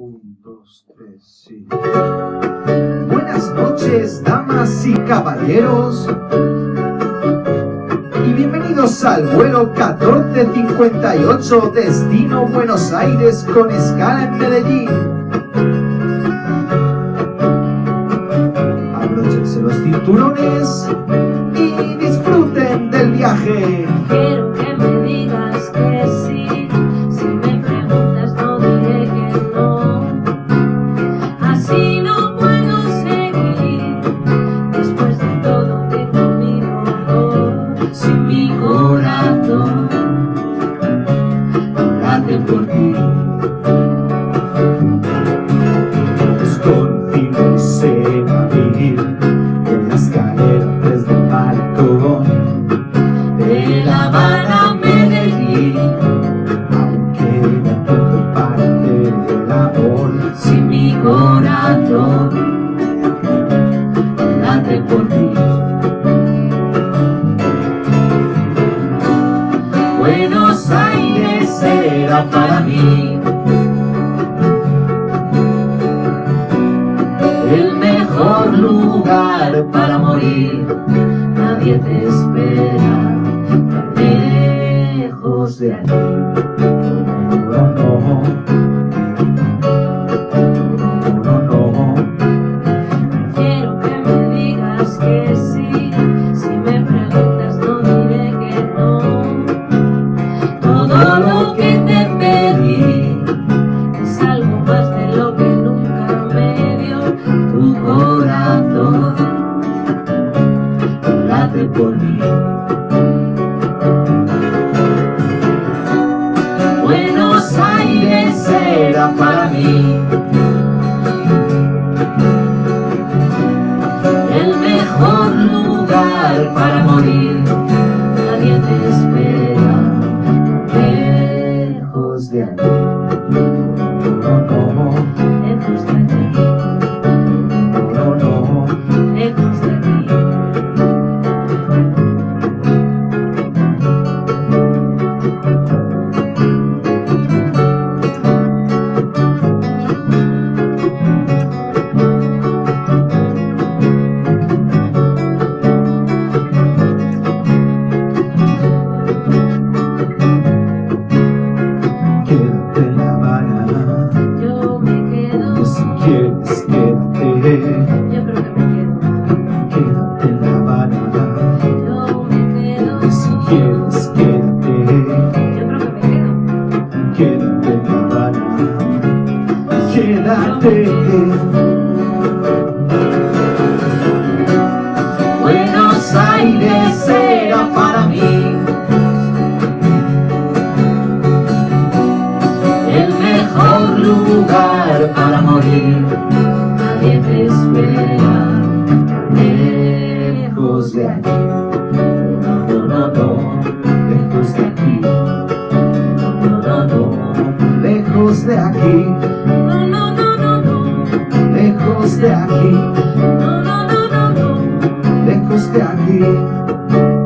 Un, dos, tres, sí. Buenas noches, damas y caballeros. Y bienvenidos al vuelo 1458 Destino Buenos Aires con escala en Medellín. Abróchense los cinturones y disfruten del viaje. Late por ti. Nos conocimos en abril, en la escalera desde el balcón de La Habana Medellín. Aunque me tanto parte del amor, Si mi corazón late por ti. Aires para mí el mejor lugar para morir. Nadie te espera tan lejos de aquí. Buenos Aires era para mí el mejor lugar para morir. Nadie te espera lejos de aquí. No, no, no, lejos de aquí. No, no, no, Lejos de aquí, no, no, no, lejos de aquí, no, no, no, no, no. lejos de aquí.